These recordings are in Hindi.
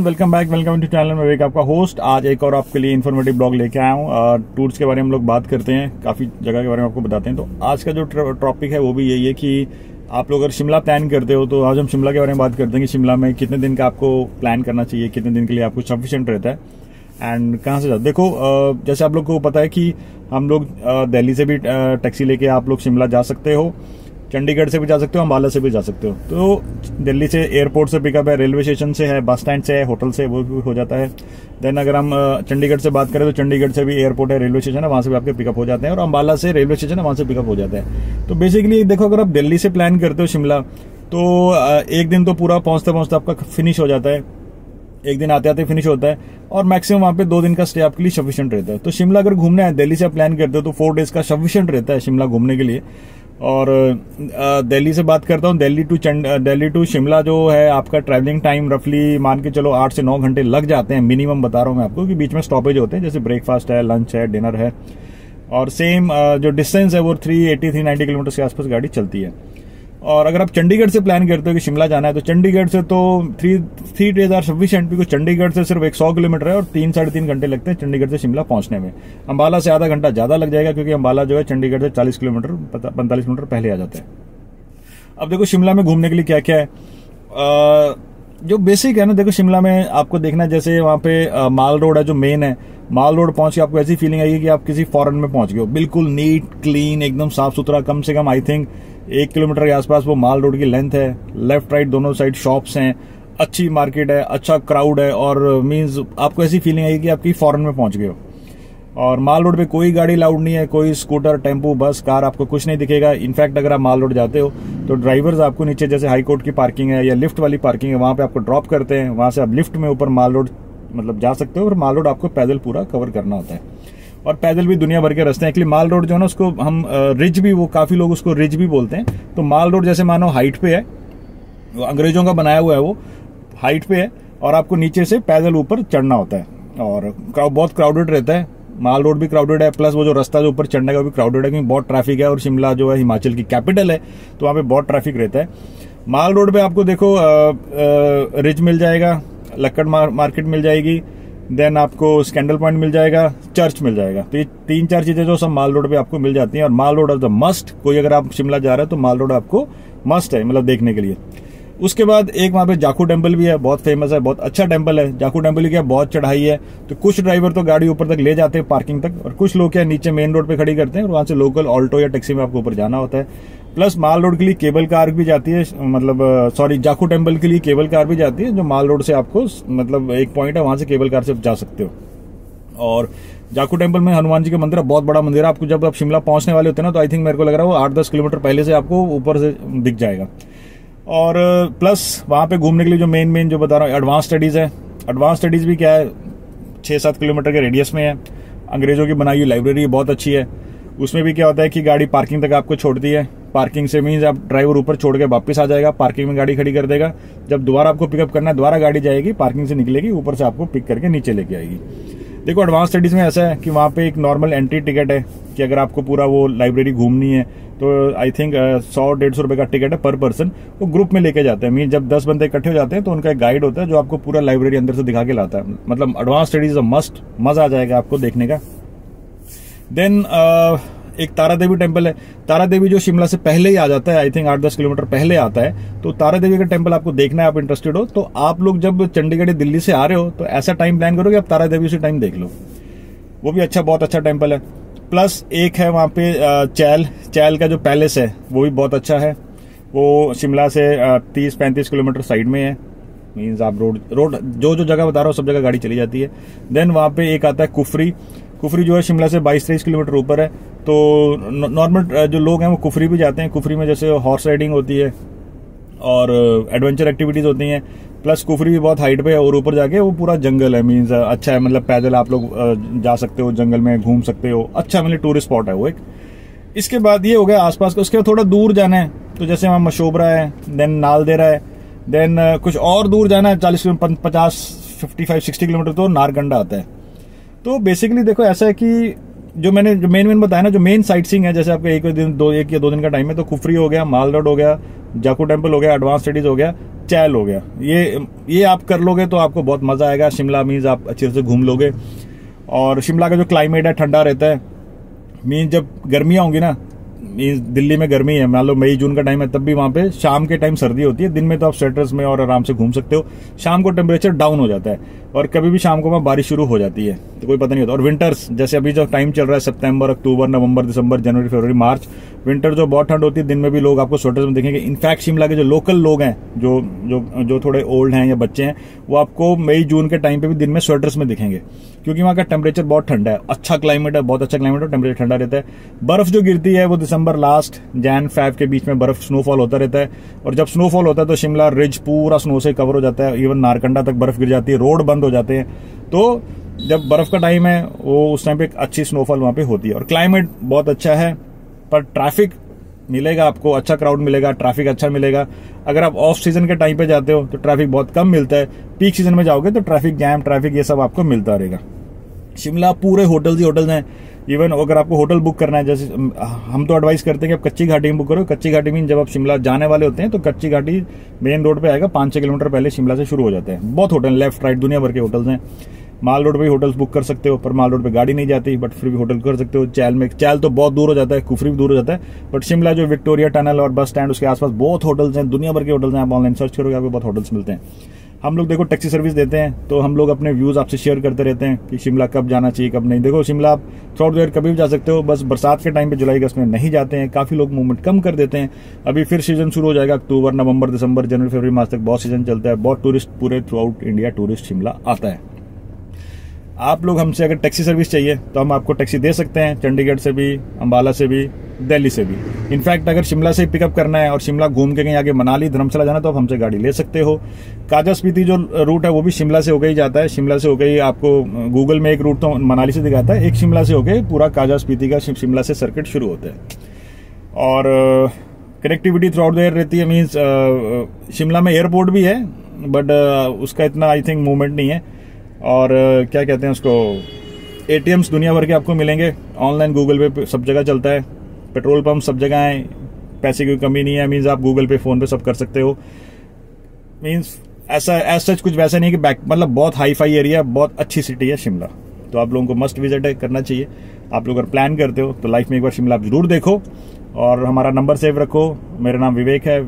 Welcome back welcome to channel में वेक आपका होस्ट आज एक और आपके लिए इन्फॉर्मेटिव ब्लॉग लेके आया हूँ। टूर्स के बारे में हम लोग बात करते हैं, काफ़ी जगह के बारे में आपको बताते हैं। तो आज का जो टॉपिक है, वो भी यही है कि आप लोग अगर शिमला प्लान करते हो तो आज हम शिमला के बारे में बात करते हैं कि शिमला में कितने दिन का आपको प्लान करना चाहिए, कितने दिन के लिए आपको सफिशियंट रहता है। एंड कहाँ से जाते देखो जैसे आप लोग को पता है कि हम लोग दिल्ली से भी टैक्सी लेके आप लोग शिमला जा सकते हो। चंडीगढ़ से भी जा सकते हो अम्बाला से भी जा सकते हो। तो दिल्ली से एयरपोर्ट से पिकअप है रेलवे स्टेशन से है बस स्टैंड से है होटल से, वो भी हो जाता है। देन अगर हम चंडीगढ़ से बात करें तो चंडीगढ़ से भी एयरपोर्ट है रेलवे स्टेशन है, वहाँ से भी आपके पिकअप हो जाते हैं और अम्बाला से रेलवे स्टेशन है, वहाँ से पिकअप हो जाता है। तो बेसिकली देखो, अगर आप दिल्ली से प्लान करते हो शिमला तो एक दिन तो पूरा पहुँचते पहुँचते आपका फिनिश हो जाता है। एक दिन आते आते फिनिश होता है और मैक्सिमम वहाँ पे दो दिन का स्टे आपके लिए सफिशियंट रहता है। तो शिमला अगर घूमना है दिल्ली से आप प्लान करते हो तो फोर डेज़ का सफिशियंट रहता है शिमला घूमने के लिए। और दिल्ली से बात करता हूँ, दिल्ली टू चंड दिल्ली टू शिमला जो है आपका ट्रैवलिंग टाइम रफली मान के चलो आठ से नौ घंटे लग जाते हैं मिनिमम बता रहा हूँ मैं आपको कि बीच में स्टॉपेज होते हैं, जैसे ब्रेकफास्ट है लंच है डिनर है। और सेम जो डिस्टेंस है वो three eighty three ninety kilometre के आसपास गाड़ी चलती है। और अगर आप चंडीगढ़ से प्लान करते हो कि शिमला जाना है तो चंडीगढ़ से तो three three days are sufficient because Chandigarh से सिर्फ़ एक सौ किलोमीटर है और तीन, साढ़े तीन घंटे लगते हैं चंडीगढ़ से शिमला पहुँचने में। अंबाला से आधा घंटा ज़्यादा लग जाएगा क्योंकि अंबाला जो है चंडीगढ़ से चालीस किलोमीटर पैंतालीस किलोमीटर पहले आ जाता है। अब देखो शिमला में घूमने के लिए क्या क्या है जो बेसिक है ना, देखो शिमला में आपको देखना है, जैसे वहाँ पे माल रोड है जो मेन है। माल रोड पहुँच के आपको ऐसी फीलिंग आएगी कि आप किसी फॉरन में पहुँच गए हो। बिल्कुल नीट क्लीन एकदम साफ़ सुथरा कम से कम आई थिंक एक किलोमीटर के आसपास वो माल रोड की लेंथ है लेफ़्ट राइट दोनों साइड शॉप्स हैं, अच्छी मार्केट है अच्छा क्राउड है और मीन्स आपको ऐसी फीलिंग आएगी कि आपकी फॉरन में पहुँच गए हो। और माल रोड पे कोई गाड़ी लाउड नहीं है, कोई स्कूटर टेंपो बस कार आपको कुछ नहीं दिखेगा। इनफैक्ट अगर आप माल रोड जाते हो तो ड्राइवर्स आपको नीचे जैसे हाई कोर्ट की पार्किंग है या लिफ्ट वाली पार्किंग है, वहाँ पे आपको ड्रॉप करते हैं। वहाँ से आप लिफ्ट में ऊपर माल रोड मतलब जा सकते हो और माल रोड आपको पैदल पूरा कवर करना होता है। और पैदल भी दुनिया भर के रास्ते हैं। एक्चुअली माल रोड जो है ना, उसको हम रिज भी, वो काफ़ी लोग उसको रिज भी बोलते हैं। तो माल रोड जैसे मानो हाइट पे है, वो अंग्रेज़ों का बनाया हुआ है वो, हाइट पे है, और आपको नीचे से पैदल ऊपर चढ़ना होता है। और बहुत क्राउडेड रहता है। माल रोड भी क्राउडेड है, प्लस वो जो रास्ता जो ऊपर चढ़ने का भी क्राउडेड है, क्योंकि बहुत ट्रैफ़िक है और शिमला जो है हिमाचल की कैपिटल है तो वहाँ पे बहुत ट्रैफ़िक रहता है। माल रोड पे आपको देखो रिच मिल जाएगा, लक्कड़ मार्केट मिल जाएगी देन आपको स्कैंडल पॉइंट मिल जाएगा चर्च मिल जाएगा। तो ये तीन चार चीज़ें जो सब माल रोड पे आपको मिल जाती हैं, और Mall Road of the must कोई अगर आप शिमला जा रहे हैं तो माल रोड आपको मस्ट है मतलब देखने के लिए। उसके बाद एक वहाँ पे जाकू टेंपल भी है, बहुत फ़ेमस है, बहुत अच्छा टेंपल है। जाकू टेंपल की बहुत चढ़ाई है। तो कुछ ड्राइवर तो गाड़ी ऊपर तक ले जाते हैं पार्किंग तक, और कुछ लोग क्या, नीचे मेन रोड पे खड़ी करते हैं, और वहाँ से लोकल ऑल्टो या टैक्सी में आपको ऊपर जाना होता है। प्लस माल रोड के लिए केबल कार भी जाती है मतलब सॉरी जाकू टेंपल के लिए केबल कार भी जाती है, जो माल रोड से आपको मतलब एक पॉइंट है, वहाँ से केबल कार से जा सकते हो। और जाकू टेंपल में हनुमान जी का मंदिर है बहुत बड़ा मंदिर है, आपको जब आप शिमला पहुँचने वाले होते हैं ना तो आई थिंक मेरे को लग रहा है वो आठ दस किलोमीटर पहले से आपको ऊपर से दिख जाएगा। और प्लस वहाँ पे घूमने के लिए जो मेन मेन जो बता रहा हूँ एडवांस स्टडीज़ है। एडवांस स्टडीज़ भी क्या है छह सात किलोमीटर के रेडियस में है। अंग्रेज़ों की बनाई हुई लाइब्रेरी बहुत अच्छी है। उसमें भी क्या होता है कि गाड़ी पार्किंग तक आपको छोड़ती है। पार्किंग से मीन्स आप ड्राइवर ऊपर छोड़ के वापस आ जाएगा, पार्किंग में गाड़ी खड़ी कर देगा। जब दोबारा आपको पिकअप करना है, दोबारा गाड़ी जाएगी, पार्किंग से निकलेगी, ऊपर से आपको पिक करके नीचे लेके आएगी। देखो एडवांस स्टडीज़ में ऐसा है कि वहाँ पे एक नॉर्मल एंट्री टिकट है कि अगर आपको पूरा वो लाइब्रेरी घूमनी है तो आई थिंक सौ, डेढ़ सौ रुपये का टिकट है पर पर्सन वो ग्रुप में लेके जाते हैं। मीन जब दस बंदे इकट्ठे हो जाते हैं तो उनका एक गाइड होता है जो आपको पूरा लाइब्रेरी अंदर से दिखा के लाता है। मतलब एडवांस स्टडीज़ मस्ट मज़ा आ जाएगा आपको देखने का। देन एक तारा देवी टेंपल है। तारा देवी जो शिमला से पहले ही आ जाता है आई थिंक आठ दस किलोमीटर पहले आता है। तो तारा देवी का टेंपल आपको देखना है, आप इंटरेस्टेड हो। तो आप लोग जब चंडीगढ़ दिल्ली से आ रहे हो तो ऐसा टाइम प्लान करो कि आप तारा देवी से टाइम देख लो। वो भी अच्छा बहुत अच्छा टेंपल है। प्लस एक है वहाँ पे चैल। चैल का जो पैलेस है, वो भी बहुत अच्छा है। वो शिमला से तीस पैंतीस किलोमीटर साइड में है। मीन्स आप रोड रोड जो जो जगह बता रहा हूँ, सब जगह गाड़ी चली जाती है। देन वहाँ पे एक आता है कुफरी। कुफरी जो है शिमला से बाईस, तेईस किलोमीटर ऊपर है। तो नॉर्मल जो लोग हैं वो कुफरी भी जाते हैं। कुफरी में जैसे हॉर्स राइडिंग होती है और एडवेंचर एक्टिविटीज़ होती हैं। प्लस कुफरी भी बहुत हाइट पे है और ऊपर जाके वो पूरा जंगल है। मीन्स अच्छा है। मतलब पैदल आप लोग जा सकते हो, जंगल में घूम सकते हो। अच्छा मतलब टूरिस्ट स्पॉट है वो एक। इसके बाद ये हो गया आसपास का। उसके बाद थोड़ा दूर जाना है। तो जैसे वहाँ मशोबरा है देन नालदेरा है देन कुछ और दूर जाना है। चालीस पचास फिफ्टी फाइव सिक्सटी किलोमीटर तो नारगंडा आता है। तो बेसिकली देखो, ऐसा है कि जो मैंने, जो मेन मेन बताया ना, जो मेन साइट सीइंग है, जैसे आपका एक दिन, दो, एक या दो दिन का टाइम है तो कुफरी हो गया माल रोड हो गया, जाकू टेंपल हो गया एडवांस स्टडीज़ हो गया, चैल हो गया। ये ये आप कर लोगे तो आपको बहुत मज़ा आएगा, शिमला मीन्स आप अच्छे से घूम लोगे। और शिमला का जो क्लाइमेट है, ठंडा रहता है। मीन्स जब गर्मियाँ होंगी ना दिल्ली में गर्मी है। मान लो मई, जून का टाइम है, तब भी वहाँ पे शाम के टाइम सर्दी होती है। दिन में तो आप स्वेटर्स में और आराम से घूम सकते हो। शाम को टेम्परेचर डाउन हो जाता है और कभी भी शाम को वहाँ बारिश शुरू हो जाती है। तो कोई पता नहीं होता। और विंटर्स जैसे अभी जो टाइम चल रहा है सितंबर अक्टूबर नवंबर दिसंबर जनवरी फरवरी मार्च विंटर जो बहुत ठंड होती है, दिन में भी लोग आपको स्वेटर्स में देखेंगे। इनफैक्ट शिमला के जो लोकल लोग हैं, जो जो जो थोड़े ओल्ड हैं या बच्चे हैं, वो आपको मई, जून के टाइम पे भी दिन में स्वेटर्स में दिखेंगे। क्योंकि वहाँ का टेम्परेचर बहुत ठंडा है। अच्छा क्लाइमेट है, बहुत अच्छा क्लाइमेट है टेम्परेचर ठंडा रहता है। बर्फ़ जो गिरती है वो दिसंबर लास्ट जैन फैब के बीच में बर्फ़ स्नोफॉल होता रहता है। और जब स्नोफॉल होता है तो शिमला रिज पूरा स्नो से कवर हो जाता है। इवन नारकंडा तक बर्फ़ गिर जाती है रोड बंद हो जाते हैं। तो जब बर्फ़ का टाइम है, वो उस टाइम पे अच्छी स्नोफॉल वहाँ पे होती है। और क्लाइमेट बहुत अच्छा है। पर ट्रैफ़िक मिलेगा आपको अच्छा क्राउड मिलेगा ट्रैफ़िक अच्छा मिलेगा। अगर आप ऑफ़ सीज़न के टाइम पे जाते हो तो ट्रैफ़िक बहुत कम मिलता है। पीक सीज़न में जाओगे तो ट्रैफ़िक जैम ट्रैफ़िक ये सब आपको मिलता रहेगा। शिमला पूरे होटल ही होटल्स हैं। इवन अगर आपको होटल बुक करना है, जैसे हम तो एडवाइस करते हैं कि आप कच्ची घाटी में बुक करो। कच्ची घाटी में जब आप शिमला जाने वाले होते हैं तो कच्ची घाटी मेन रोड पे आएगा, पाँच छह किलोमीटर पहले शिमला से शुरू हो जाते हैं। बहुत होटल लेफ़्ट राइट दुनिया भर के होटल्स हैं। माल रोड पर भी होटल्स बुक कर सकते हो, पर माल रोड पर गाड़ी नहीं जाती बट फिर भी होटल कर सकते हो। चैल में, चैल तो बहुत दूर हो जाता है, कुफरी भी दूर हो जाता है बट शिमला जो विक्टोरिया टनल और बस स्टैंड उसके आसपास बहुत होटल्स हैं, दुनिया भर के होटल्स हैं, आप ऑनलाइन सर्च करोगे आपको बहुत होटल्स मिलते हैं। हम लोग देखो टैक्सी सर्विस देते हैं तो हम लोग अपने व्यूज़ आपसे शेयर करते रहते हैं कि शिमला कब जाना चाहिए, कब नहीं। देखो शिमला आप थ्रू देर कभी भी जा सकते हो, बस बरसात के टाइम पे जुलाई अगस्त में नहीं जाते हैं, काफ़ी लोग मूवमेंट कम कर देते हैं। अभी फिर सीज़न शुरू हो जाएगा, अक्टूबर, नवंबर, दिसंबर, जनवरी, फरवरी, मार्च तक बहुत सीज़न चलता है, बहुत टूरिस्ट पूरे throughout India tourist Shimla आता है। आप लोग हमसे अगर टैक्सी सर्विस चाहिए तो हम आपको टैक्सी दे सकते हैं, चंडीगढ़ से भी अम्बाला से भी, दिल्ली से भी। इनफैक्ट अगर शिमला से पिकअप करना है और शिमला घूम के कहीं आगे मनाली, धर्मशाला जाना तो आप हमसे गाड़ी ले सकते हो। काजा स्पीति जो रूट है, वो भी शिमला से होकर ही जाता है। शिमला से होकर ही आपको गूगल में एक रूट तो मनाली से दिखाता है। एक शिमला से होकर पूरा काजा स्पीति का शिमला से सर्किट शुरू होता है। और कनेक्टिविटी थ्रू आउट देयर रहती है मीन्स शिमला में एयरपोर्ट भी है बट उसका इतना आई थिंक मूवमेंट नहीं है। और क्या कहते हैं उसको एटीएम्स दुनिया भर के आपको मिलेंगे। ऑनलाइन गूगल पे सब जगह चलता है। पेट्रोल पंप सब जगह हैं। पैसे की कमी नहीं है। मीन्स आप गूगल पे फ़ोन पे सब कर सकते हो। मीन्स ऐसा ऐसा सच कुछ वैसा नहीं कि बैक मतलब बहुत हाई फाई एरिया बहुत अच्छी सिटी है शिमला। तो आप लोगों को मस्ट विज़िट करना चाहिए। आप लोग अगर प्लान करते हो तो लाइफ में एक बार शिमला आप ज़रूर देखो। और हमारा नंबर सेव रखो। मेरा नाम विवेक है।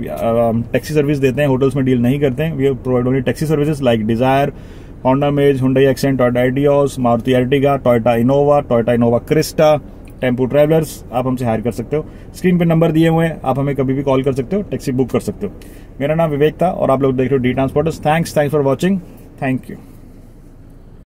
टैक्सी सर्विस देते हैं। होटल्स में डील नहीं करते हैं। We provide only taxi services like Dzire Honda Amaze हुई Xcent Toyota Etios Maruti Ertiga Toyota Innova Toyota Innova Crysta Tempo Travellers आप हमसे हायर कर सकते हो। स्क्रीन पे नंबर दिए हुए आप हमें कभी भी कॉल कर सकते हो टैक्सी बुक कर सकते हो। मेरा नाम विवेक था और आप लोग देख रहे हो D Transporters thanks thanks for watching thank you